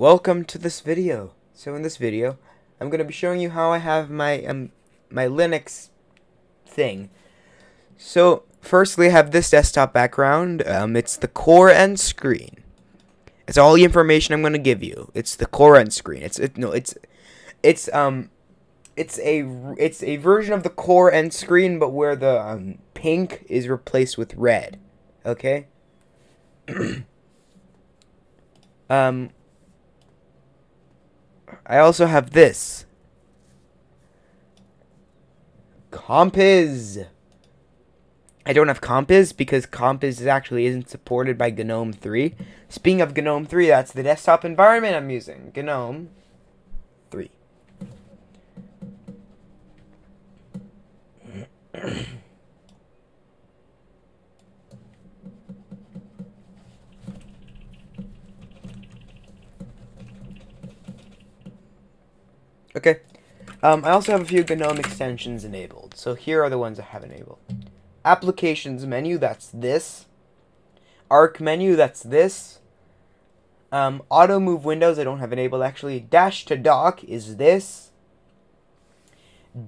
welcome to this video. So in this video, I'm going to be showing you how I have my um, my Linux thing. So firstly, I have this desktop background. Um, it's the core end screen. It's all the information I'm going to give you. It's the core end screen. It's it, no, it's it's um it's a it's a version of the core end screen, but where the um, pink is replaced with red. Okay. um. I also have this. Compiz. I don't have Compiz because Compiz actually isn't supported by GNOME 3. Speaking of GNOME 3, that's the desktop environment I'm using. GNOME 3. Okay. Um, I also have a few GNOME extensions enabled. So here are the ones I have enabled. Applications menu, that's this. Arc menu, that's this. Um, auto move windows, I don't have enabled actually. Dash to dock is this.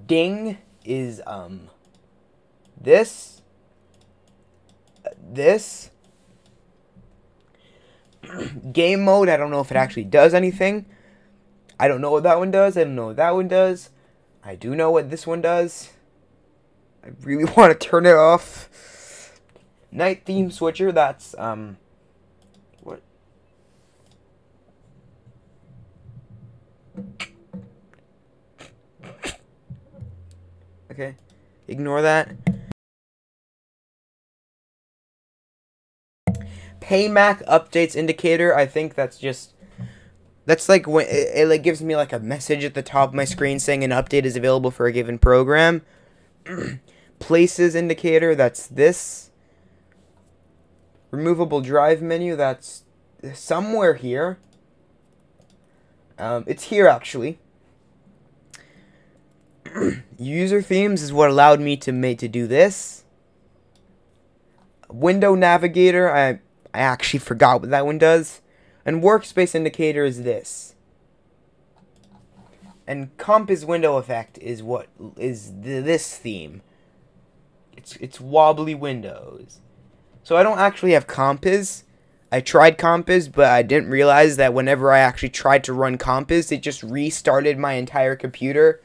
Ding is um this. This. Game mode, I don't know if it actually does anything. I don't know what that one does. I don't know what that one does. I do know what this one does. I really want to turn it off. Night theme switcher, that's, um, what? Okay, ignore that. Pamac updates indicator, I think that's just that's like when it, it, like gives me like a message at the top of my screen saying an update is available for a given program. Places indicator, that's this. Removable drive menu, that's somewhere here. Um, it's here actually. User themes is what allowed me to make to do this. Window navigator, I I actually forgot what that one does. And workspace indicator is this. And Compiz window effect is what is th this theme. It's it's wobbly windows. So I don't actually have Compiz. I tried Compiz, but I didn't realize that whenever I actually tried to run Compiz, it just restarted my entire computer.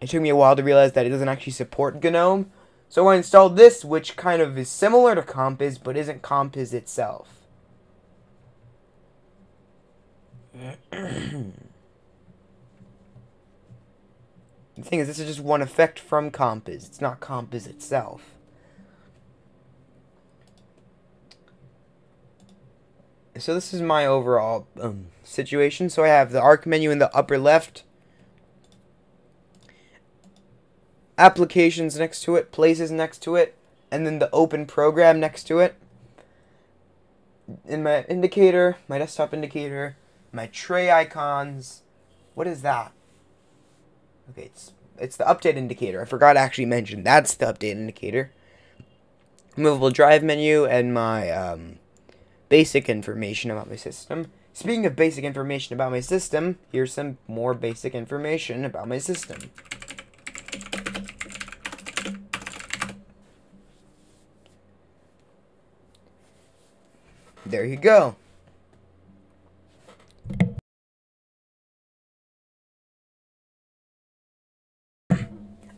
It took me a while to realize that it doesn't actually support GNOME. So I installed this, which kind of is similar to Compiz, but isn't Compiz itself. the thing is, this is just one effect from Compiz. It's not Compiz itself. So this is my overall um, situation. So I have the arc menu in the upper left. Applications next to it. Places next to it. And then the open program next to it. In my indicator, my desktop indicator, my tray icons. What is that? Okay, it's it's the update indicator. I forgot to actually mention that's the update indicator. Movable drive menu and my um, basic information about my system. Speaking of basic information about my system, here's some more basic information about my system. There you go.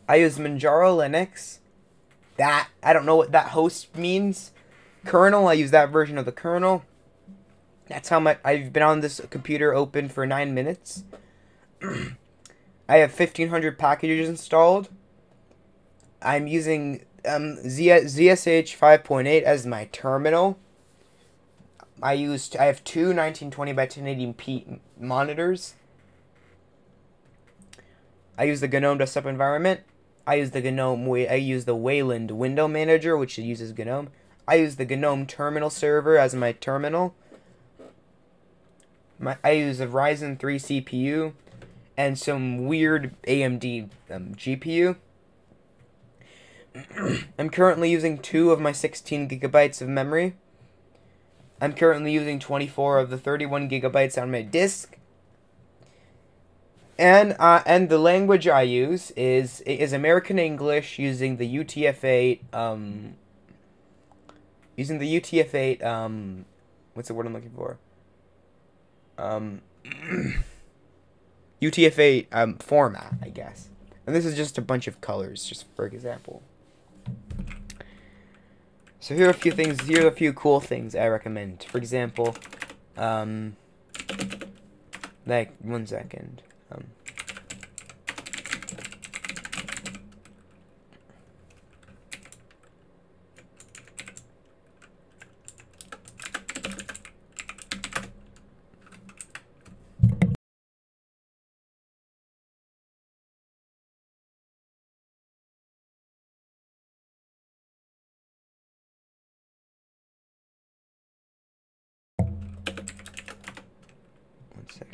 I use Manjaro Linux. That, I don't know what that host means. Kernel, I use that version of the kernel. That's how much, I've been on this computer open for 9 minutes. I have 1500 packages installed. I'm using um, ZSH 5.8 as my terminal. I used I have two 1920 by 1080p monitors. I use the GNOME desktop environment. I use the GNOME I use the Wayland window manager, which uses GNOME. I use the GNOME terminal server as my terminal. My, I use a Ryzen 3 CPU and some weird AMD um, GPU. I'm currently using two of my 16 gigabytes of memory. I'm currently using 24 of the 31 gigabytes on my disk. And uh, and the language I use is is American English using the UTF-8 um using the UTF-8 um what's the word I'm looking for? Um UTF-8 um format, I guess. And this is just a bunch of colors just for example. So here are a few things, here are a few cool things I recommend. For example, um like one second. Um one sec.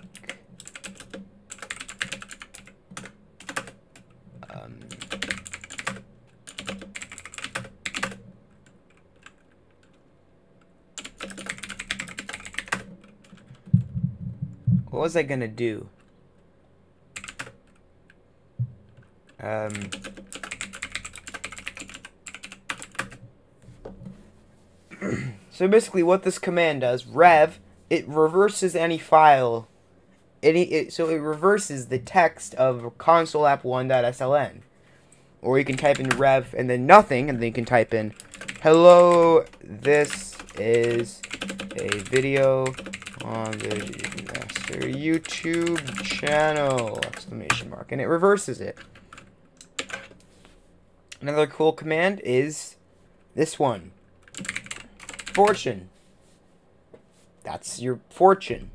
Um, what was I gonna do? Um. so basically, what this command does, rev, it reverses any file. Any, it, so it reverses the text of console app1.sln. Or you can type in rev and then nothing, and then you can type in, hello, this is a video on the master YouTube channel, exclamation mark, and it reverses it. Another cool command is this one. Fortune. That's your fortune.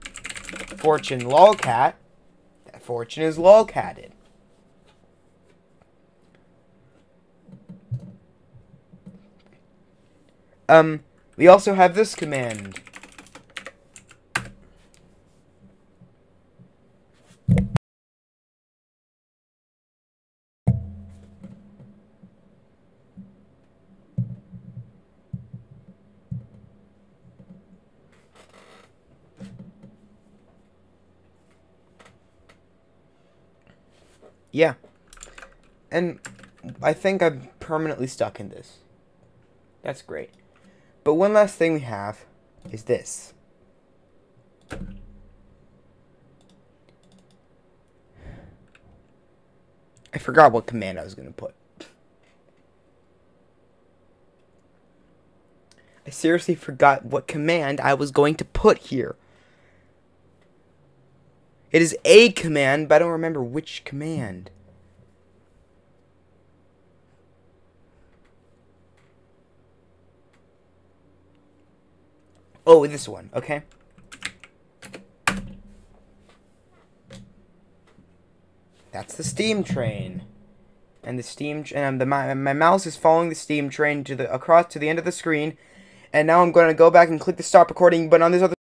Fortune lolcat. That fortune is lolcatted. Um, we also have this command. Yeah. And I think I'm permanently stuck in this. That's great. But one last thing we have is this. I forgot what command I was going to put. I seriously forgot what command I was going to put here. It is a command, but I don't remember which command. Oh, this one, okay. That's the steam train. And the steam and the my, my mouse is following the steam train to the across to the end of the screen. And now I'm going to go back and click the stop recording, but on this other